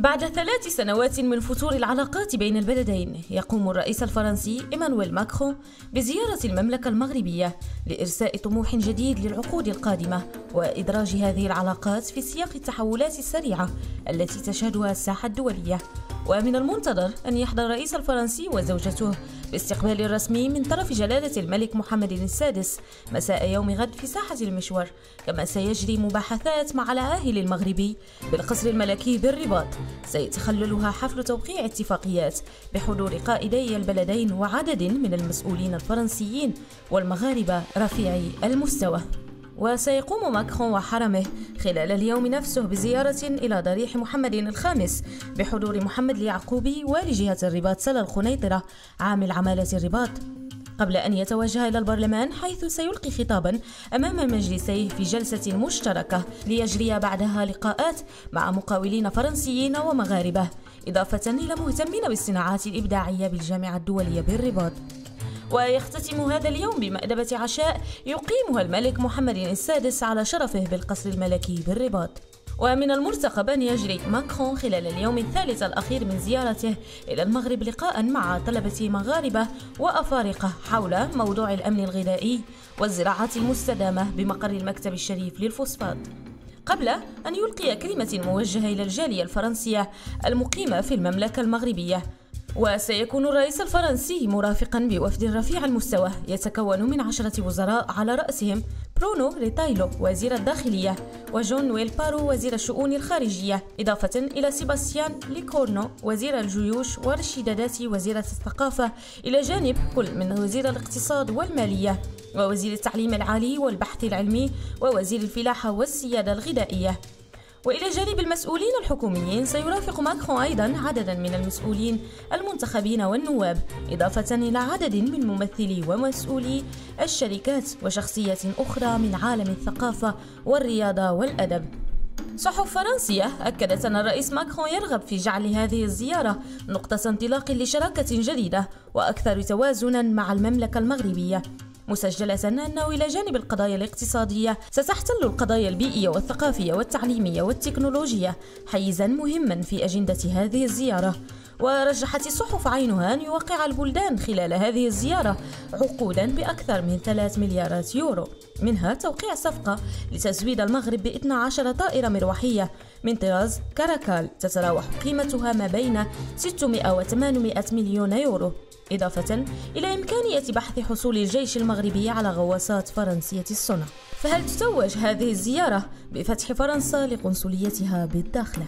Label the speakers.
Speaker 1: بعد ثلاث سنوات من فتور العلاقات بين البلدين يقوم الرئيس الفرنسي إيمانويل ماكرون بزيارة المملكة المغربية لإرساء طموح جديد للعقود القادمة وإدراج هذه العلاقات في سياق التحولات السريعة التي تشهدها الساحة الدولية. ومن المنتظر أن يحضر الرئيس الفرنسي وزوجته باستقبال رسمي من طرف جلالة الملك محمد السادس مساء يوم غد في ساحة المشور كما سيجري مباحثات مع العاهل المغربي بالقصر الملكي بالرباط. سيتخللها حفل توقيع اتفاقيات بحضور قائدي البلدين وعدد من المسؤولين الفرنسيين والمغاربة رفيعي المستوى. وسيقوم ماكرون وحرمه خلال اليوم نفسه بزيارة إلى ضريح محمد الخامس بحضور محمد اليعقوبي والي جهة الرباط سلا الخنيطرة عامل عمالة الرباط. قبل أن يتوجه إلى البرلمان حيث سيلقي خطابا أمام مجلسيه في جلسة مشتركة ليجري بعدها لقاءات مع مقاولين فرنسيين ومغاربة إضافة إلى مهتمين بالصناعات الإبداعية بالجامعة الدولية بالرباط. ويختتم هذا اليوم بمأدبة عشاء يقيمها الملك محمد السادس على شرفه بالقصر الملكي بالرباط. ومن المرتقب أن يجري ماكرون خلال اليوم الثالث الأخير من زيارته إلى المغرب لقاء مع طلبة مغاربة وأفارقة حول موضوع الأمن الغذائي والزراعة المستدامة بمقر المكتب الشريف للفوسفات. قبل أن يلقي كلمة موجهة إلى الجالية الفرنسية المقيمة في المملكة المغربية وسيكون الرئيس الفرنسي مرافقا بوفد رفيع المستوى يتكون من عشرة وزراء على رأسهم برونو ريتايلو وزير الداخلية وجون نويل بارو وزير الشؤون الخارجية إضافة إلى سيباستيان ليكورنو وزير الجيوش ورشيدة داتي وزيرة الثقافة إلى جانب كل من وزير الاقتصاد والمالية ووزير التعليم العالي والبحث العلمي ووزير الفلاحة والسيادة الغذائية. وإلى جانب المسؤولين الحكوميين سيرافق ماكرون أيضا عددا من المسؤولين المنتخبين والنواب إضافة إلى عدد من ممثلي ومسؤولي الشركات وشخصية أخرى من عالم الثقافة والرياضة والأدب. صحف فرنسية أكدت أن الرئيس ماكرون يرغب في جعل هذه الزيارة نقطة انطلاق لشراكة جديدة وأكثر توازنا مع المملكة المغربية. مسجلة أنه إلى جانب القضايا الاقتصادية. ستحتل القضايا البيئية والثقافية والتعليمية والتكنولوجية. حيزا مهما في أجندة هذه الزيارة. ورجحت الصحف عينها أن يوقع البلدان خلال هذه الزيارة عقودا بأكثر من 3 مليارات يورو منها توقيع صفقة لتزويد المغرب ب 12 طائرة مروحية من طراز كاراكال تتراوح قيمتها ما بين 600 و 800 مليون يورو إضافة إلى إمكانية بحث حصول الجيش المغربي على غواصات فرنسية الصنع فهل تتوج هذه الزيارة بفتح فرنسا لقنصليتها بالداخل؟